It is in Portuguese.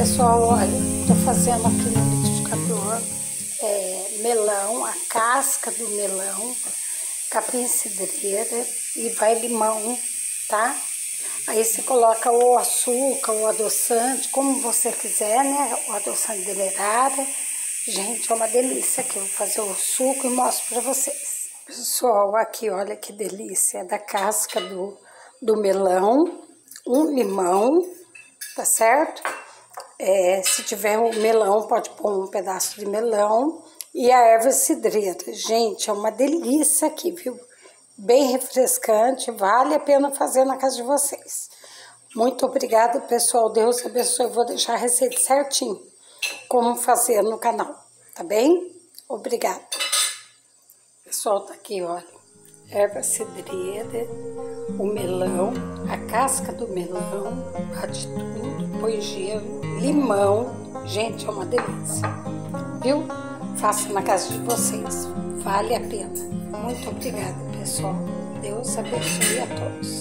Pessoal, olha, tô fazendo aqui no liquidificador é, melão, a casca do melão, capim cidreira e vai limão, tá? Aí você coloca o açúcar, o adoçante, como você quiser, né? O adoçante demerara. Gente, é uma delícia aqui. Eu vou fazer o suco e mostro pra vocês. Pessoal, aqui, olha que delícia. É da casca do, do melão, um limão, tá certo? É, se tiver o melão, pode pôr um pedaço de melão e a erva cidreira. Gente, é uma delícia aqui, viu? bem refrescante, vale a pena fazer na casa de vocês. Muito obrigada, pessoal. Deus abençoe. Eu vou deixar a receita certinho, como fazer no canal, tá bem? Obrigada. Pessoal, tá aqui, olha. Erva cedreira, o melão, a casca do melão, bate tudo, põe gelo, limão. Gente, é uma delícia. Viu? Faça na casa de vocês. Vale a pena. Muito obrigada, pessoal. Deus abençoe a todos.